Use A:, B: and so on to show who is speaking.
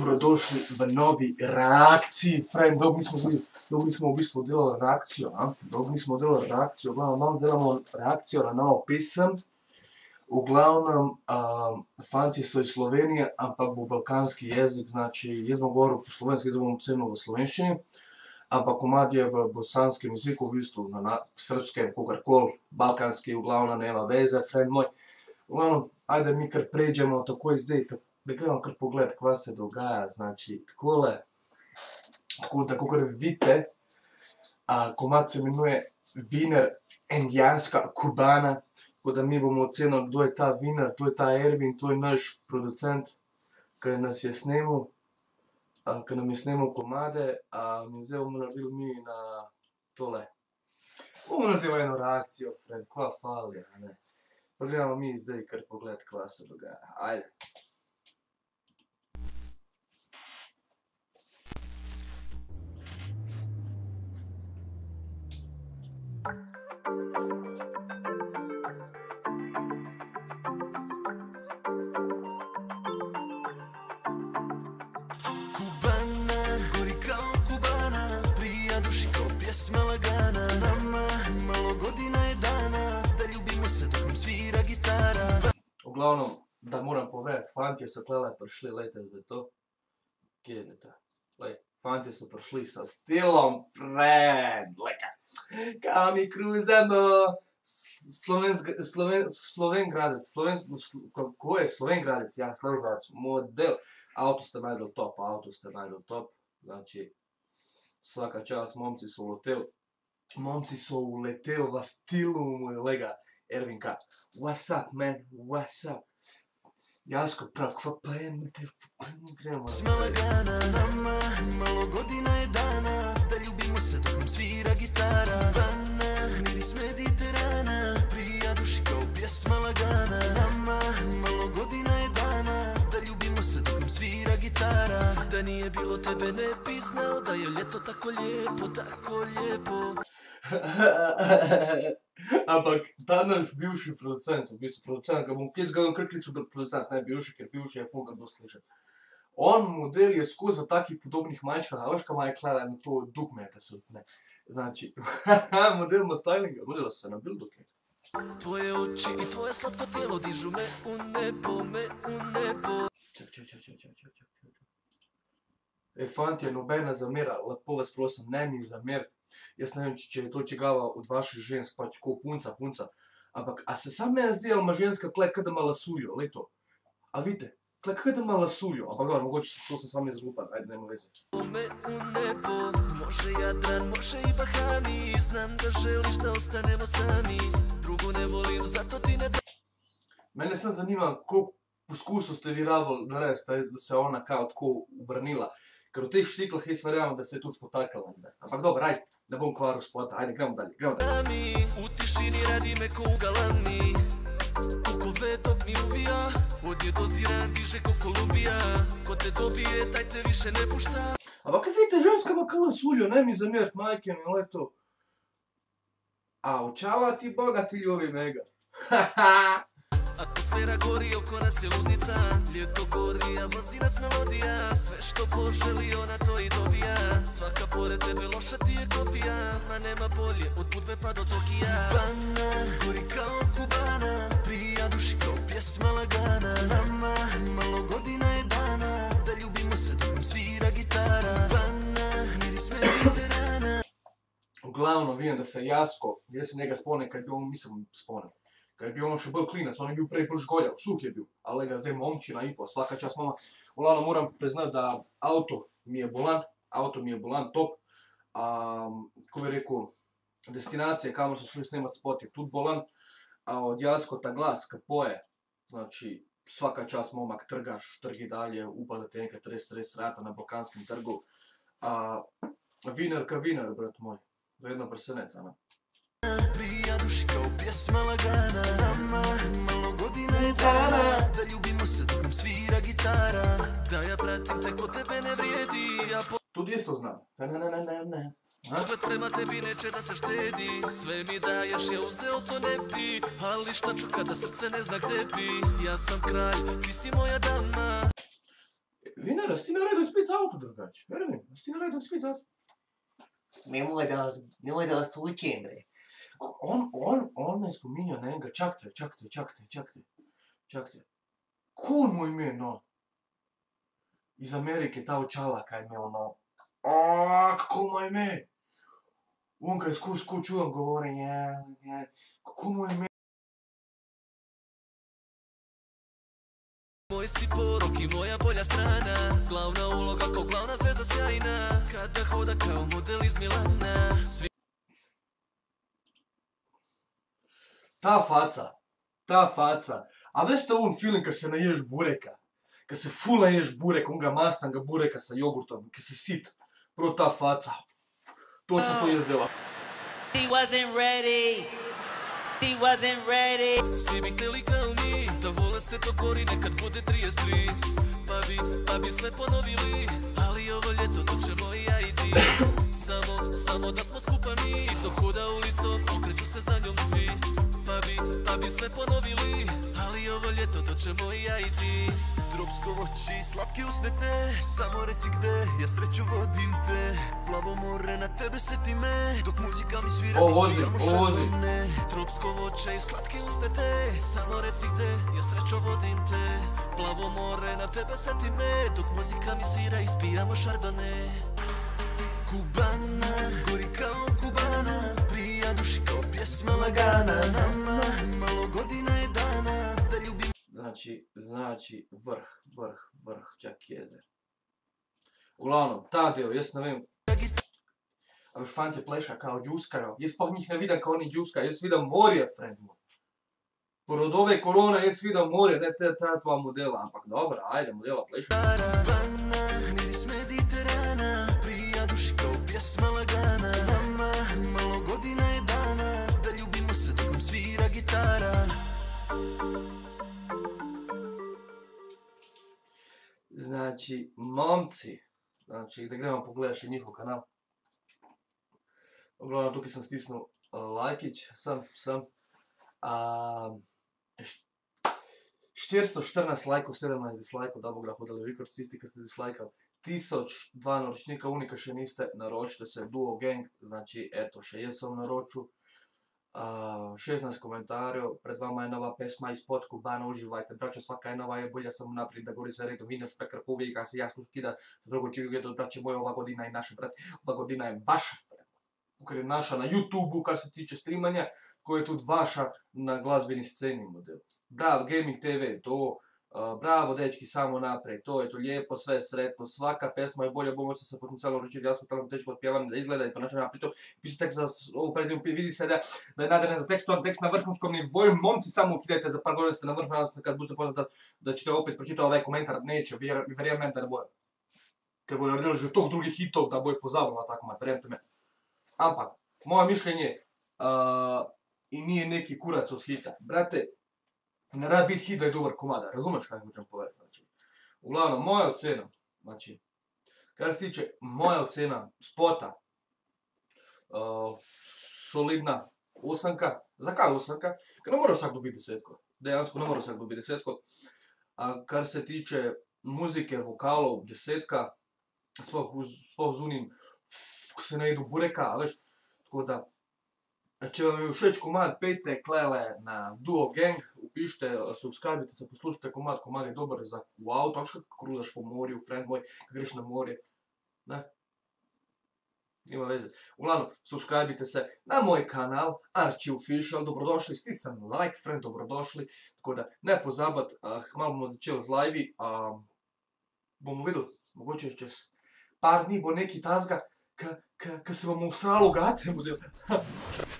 A: Dobrodošli v novi reakciji, friend. Dolgo nismo bili, dolgo nismo v bistvu delali reakcijo, a? Dolgo nismo delali reakcijo. V glavnem, danes delamo reakcijo na novo pesem. V glavnem, fantje so iz Slovenije, ampak bo balkanski jezik, znači jaz bom govoril po slovenski, zdaj bom ocenil v slovenščini. Ampak komad je v bosanskem jeziku, v bistvu na srpskem, kakorkoli, balkanski, v glavnem, nema veze, friend moj. V glavnem, ajde mi kar pređemo takoj zdaj, da gremo kar pogledat, kva se dogaja, znači takole. Tako da, kakor vidite, komad se imenuje Viner Endjanska Kubana. Tako da mi bomo ocenili, kdo je ta Viner, to je ta Ervin, to je naš producent, ke nas je snemal, ke nam je snemal komade, in zdaj bomo naredili mi na tole. Bomo naredili eno reakcijo, friend, kva fali, a ne. Pa gremo mi zdaj kar pogledat, kva se dogaja, ajde. glavnem, da moram povedati, fantje so tlele prišli, lejte zdaj to. Kje idete? Lej, fantje so prišli sa stilom, friend, lejka. Kam mi kruzemo? Slovensk, Sloven, Slovengradec, Slovensk, no, slo, kako je Slovengradec, ja, Slovengradec, model. Avto ste najdel top, avto ste najdel top, znači, svaka čas, momci so uletel, momci so uletel v stilu, moj lega. Ervin K. What's up man, what's up? Jasko prav, kva pa je, gremo.
B: Pjesma lagana Nama malo godina je dana Da ljubimo se dok nam svira gitara. Bana, miris Mediterana Prija duši kao pjesma lagana Nama malo godina je dana Da ljubimo se dok nam svira gitara. Da nije bilo tebe ne bi znao Da je ljeto tako lijepo, tako lijepo
A: Ampak ta naš bivši producent, v bistvu producent, ga bom, jaz ga bom kar klical producent, ne bivši, ker bivši je ful grdo slišati. On, model, je skozi v takih podobnih majčkah, a veš, ka imajo tulele na to dukmete so, ne. Znači, model ima stylinga, modela se nabili dokaj.
B: Tvoje oči i tvoje slatko tijelo dižu me u nebo, me u nebo
A: Čak, čak, čak, čak, čak, čak, čak. Ej, fantje, nobena zamera, lepo vas prosim, ne mi zameriti. Jaz ne vem, če je to čigava od vaših žensk, pač ko punca, punca. Ampak, a se samo meni zdi, ali ima ženska tle, ke da ima lasuljo, glej to. A vidite? Tle, ke da ima lasuljo, ampak dobro, mogoče to sem samo jaz glupan, ajde, nema veze.
B: me u nebo Može Jadran, može i Bahami Znam da želiš da ostanemo sami Drugu ne volim, zato ti ne
A: Mene samo zanima, koliko poskusov ste vi rabili narediti, da se ona kao tako obrnila. Ker v teh štiklah jaz verjamem, da se je tudi spotakala, ne. Ampak dobro, ajde, ne bom kvaril spota, ajde, gremo dalje, gremo dalje.
B: U tišini radi me ko u galami Kukove dok mi uvija Od nje doziran diže ko Kolumbija Ko te dobije, taj te više ne pušta
A: Ampak kaj vidite, ženska ima kao lasuljo, ne mi zameriti, majke mi, glej to. A očala ti Boga ti ljubi mega.
B: Atmosfera gori, oko nas je ludnica. Ljeto gori, a vozi nas melodija. Sve što poželi, ona to i dobija. Svaka pored tebe loša ti je kopija. Ma nema bolje, od Budve pa do Tokija. Bana, gori kao Kubana. Prija duši kao pjesma lagana. Nama malo godina je dana. Da ljubimo se dok nam svira gitara. Bana, miris Mediterana.
A: Uglavnom, vidim, da se Jasko, jaz se njega spomnim, kad je bio, mislim, spomnim. Kad je bio on še bolj klinac, on je bil prej bolj žgoljav, suh je bil. Ali ga zdaj momčina i po, svaka čast mama. Uglavnom, moram priznati, da avto mi je bolan, avto mi je bolan, top. ko bi rekel, destinacija, kamor so šli snemat spot je tudi bolan. A od Jasko ta glas, kad poje, znači, svaka čast momak, trgaš, trgi dalje, upa da te nekaj res, res rata na balkanskem trgu. Viner ka viner, brat moj. Vedno preseneta,
B: pjesma lagana Nama malo godina je dana Da ljubimo se dok nam svira gitara Da ja pratim te ko tebe ne vrijedi Ja
A: Tudi isto znam. Ne, ne, ne, ne, ne, ne. A?
B: pogled prema tebi neće da se štedi Sve mi daješ ja uzeo to ne bi Ali šta ću kada srce ne zna gde bi Ja sam kralj, ti si moja dama
A: Viner Bre, si ti naredio spit za auto drugače? Ervin, si ti naredio spit za auto?
C: Nemoj da vas, nemoj da vas tučem, bre.
A: On, on, on je spominjao na enega, čakajte, čakajte, čakajte, čakajte, čakajte. Ko mu ime, no? Iz Amerike, ta očala, kaj me ono... Aaaa, kako mu je ime? On kaj sku, sku čujem govori, je, je, je ime?
B: Moj si porok i moja bolja strana Glavna uloga ko glavna zvezda sjajna Kada hoda kao model iz Milana Svi
A: Та фаца, та фаца. А ве сте он филин ка се наеш бурека, ка се фул наеш бурека, онга мастан га бурека са јогуртот, ка се сит. Про та фаца. Точно тој издела.
C: He wasn't ready. He wasn't ready.
B: Си би хтели као ни, да вола се да то гори, некад буде 33. Па би, па би све поновили, али ово лето, то ќе мој ја и ти. Samo, samo da smo skupa mi. Dok hoda ulicom okreću se za njom svi. Pa bi, pa bi sve ponovili Ali ovo ljeto to ćemo i ja i ti.
D: Tropsko voći, slatke usnete Samo reci gde, ja sreću vodim te. Plavo more, na tebe seti me Dok muzika mi svira,
A: O,
D: mi
A: vozi,
D: spijamo
A: o, vozi.
B: Tropsko voće i slatke ustete Samo reci gde, ja srećo vodim te. Plavo more, na tebe seti me Dok muzika mi svira, ispijamo šardone
D: Kubana, gori kao kubana Prija duši kao pjesma lagana Nama, malo godina je dana Da ljubim
A: Znači, znači, vrh, vrh, vrh, čak jede. Uglavnom, ta dio, jes ne vem, a veš fantje pleša kao džuskajo, jaz pa njih ne vidim kao oni džuskajo, jaz vidim morje, friend moj. Porod ove korone jaz vidim morje, ne te, ta tva modela, ampak dobro, ajde, modela pleša.
D: Lagana Nama, malo godina je dana Da ljubimo se dok svira gitara
A: Znači, momci, znači, da gremo pogledaš i njihov kanal. Uglavnom, tukaj sam stisnuo uh, lajkić, sam, sam. A, 414 lajkov, 17 dislajkov, da bo ga hodili rekord, tisti, ki ste dislajkali. 1002 naročnika, unika še niste, naročite se, Duo Gang, znači, eto, še jaz sem naročil. Uh, 16 komentarjev, pred vama je nova pesma ispod Kubana, uživajte, braćo, svaka je nova je bolja samo naprijed, da gori sve redom, vinaš pekar povijeka se jasno skida, drugo će vidjeti, braće moje, ova godina je naša, brate, ova godina je vaša, ker je naša na YouTubeu, kar se tiče streamanja, ko je tudi vaša na glazbeni sceni model. Bravo, Gaming TV, to, bravo, dečki, samo naprej, to je to lijepo, sve sretno, svaka pesma je bolja, bomo se potencijalno ročiti, ja sam tamo dečko otpjevan, da izgleda i ponašanje, a pritom pisu tekst za ovu vidi se da, da je nadaren za tekstovan tekst na vrhunskom nivoju, momci samo ukidajte, za par godina ste na vrhu, nadam se kad budete poznat da ćete opet pročitati ovaj komentar, neće, vjer, vjerujem da ne boje. Ker bojo naredili toliko drugih hitov, da bojo pozabili tako mat, verjemte me. Ampak, moje mišljenje, uh, i nije neki kurac od hita. Brate, ne rabi biti hit da je dobar komada, razumeš kaj hoćem povedati? Znači, uglavnom, moja ocena, znači, kar se tiče moja ocena spota, uh, solidna osanka. Zakaj osanka? Ker ne mora vsak dobiti desetko. Dejansko ne mora vsak dobiti desetko. A kar se tiče muzike, vokalov, desetka, sploh, uz- sploh z unim, se ne jedu bureka, veš, tako da, če vam je všeč komad, pejte klele na Duo Gang, upišite, subskrbite se, poslušajte komad, komad je dober za avto, veš kako kruzaš po morju, friend moj, ko greš na morje, ne? Nima veze. Uglavnom, subskrbite se na moj kanal, Archie Official, dobrodošli, stisnem like, friend, dobrodošli, tako da ne pozabat, uh, malo bomo začeli z live, uh, bomo videli, mogoče čez par dni bo neki tazga, ka, ka, ka se bomo usralo gate, model.